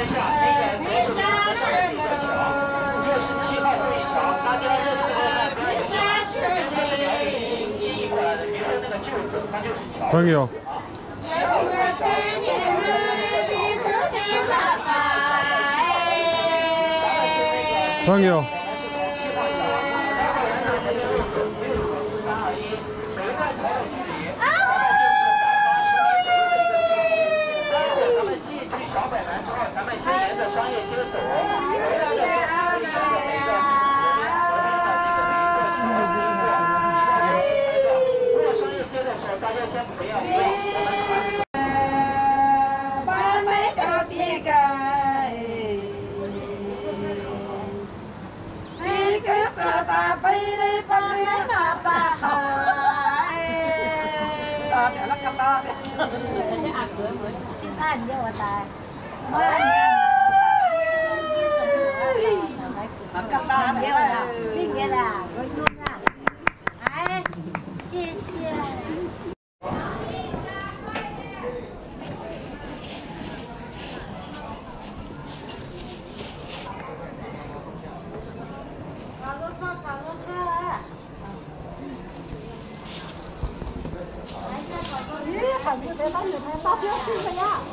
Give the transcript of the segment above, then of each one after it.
看一下那个桥，这是七号，大家认。是一个，那个子，它就是桥。朋友。朋友。来的商业街走，回来的时候可以看到那个。大家先不要，我们。Hãy subscribe cho kênh Ghiền Mì Gõ Để không bỏ lỡ những video hấp dẫn Makata. Makata. Makata. Makata. Makata. Makata.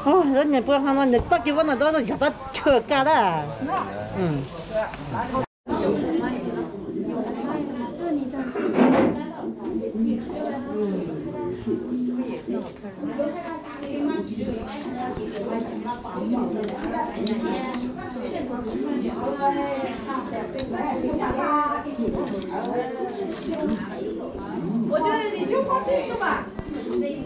哦，人家不要看到你到结婚了，到时候叫他去干了。嗯。我觉得你就放这个吧。